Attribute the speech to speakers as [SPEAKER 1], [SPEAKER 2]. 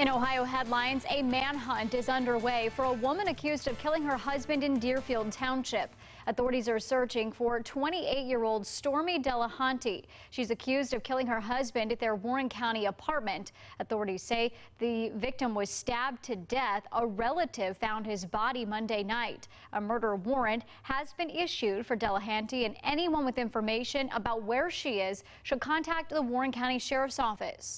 [SPEAKER 1] In Ohio headlines, a manhunt is underway for a woman accused of killing her husband in Deerfield Township. Authorities are searching for 28-year-old Stormy Delahanty. She's accused of killing her husband at their Warren County apartment. Authorities say the victim was stabbed to death. A relative found his body Monday night. A murder warrant has been issued for Delahanty, and anyone with information about where she is should contact the Warren County Sheriff's Office.